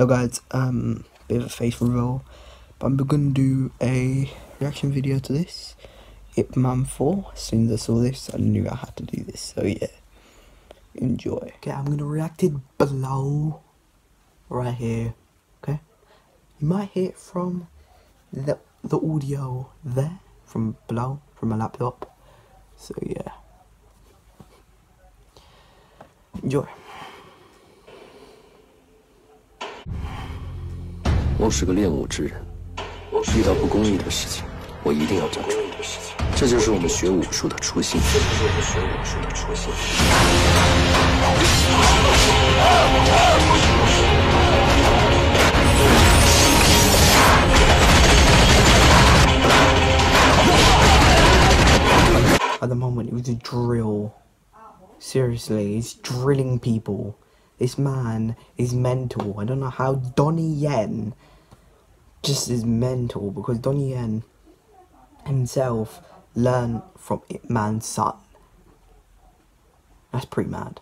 Hello guys, um, bit of a face reveal, but I'm gonna do a reaction video to this, Ip Man 4, as soon as I saw this, I knew I had to do this, so yeah, enjoy. Okay, I'm gonna react it below, right here, okay? You might hear it from the, the audio there, from below, from my laptop, so yeah. Enjoy. 我是个练武之人，遇到不公义的事情，我一定要站出来。这就是我们学武术的初心。这就是我们学武术的初心。At the moment, it was a drill. Seriously, it's drilling people. This man is mental. I don't know how Donnie Yen just is mental because Donnie Yen himself learned from Ip Man's son. That's pretty mad.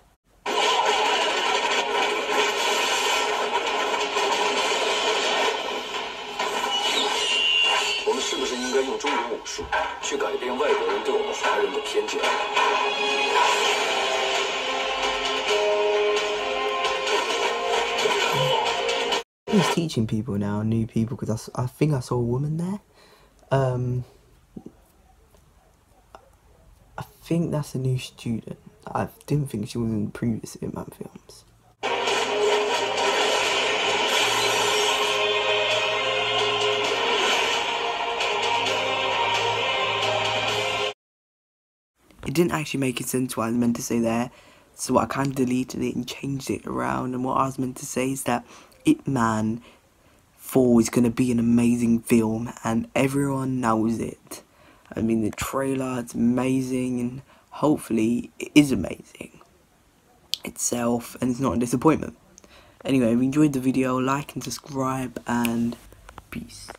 ？He's teaching people now, new people, because I, I think I saw a woman there. Um, I think that's a new student. I didn't think she was in the previous Ip Man films. It didn't actually make sense what I was meant to say there, so I kind of deleted it and changed it around. And what I was meant to say is that Ip Man 4 is going to be an amazing film and everyone knows it. I mean the trailer, it's amazing and hopefully it is amazing itself and it's not a disappointment. Anyway, if you enjoyed the video, like and subscribe and peace.